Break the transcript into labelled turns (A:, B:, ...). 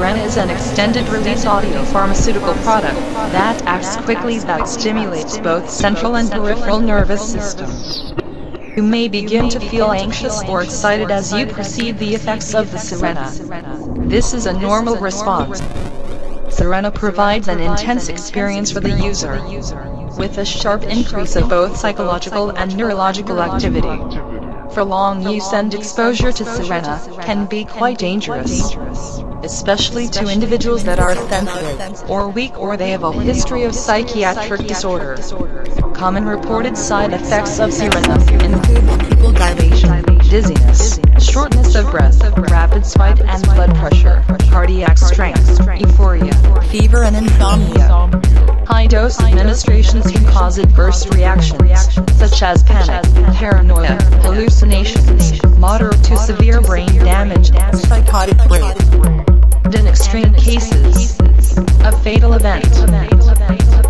A: Sirena is an extended-release audio-pharmaceutical product that acts quickly that stimulates both central and peripheral nervous systems. You may begin to feel anxious or excited as you perceive the effects of the Sirena. This is a normal response. Sirena provides an intense experience for the user, with a sharp increase of both psychological and neurological activity. For long use and exposure to Sirena can be quite dangerous, especially to individuals that are sensitive or weak or they have a history of psychiatric disorder. Common reported side effects of Sirena include pupil dilation, dizziness, shortness of breath, rapid spike and blood pressure, cardiac strength, euphoria, fever and insomnia. High-dose administrations can cause adverse reactions, such as panic, paranoia, hallucinations, moderate to severe brain damage, and psychotic break. Extreme cases, a fatal event.